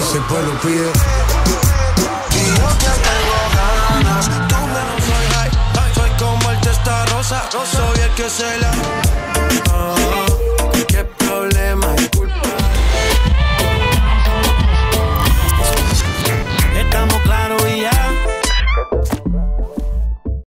me lo pide. Y yo que tengo ganas, donde no soy high, soy como el testa rosa, soy el que se la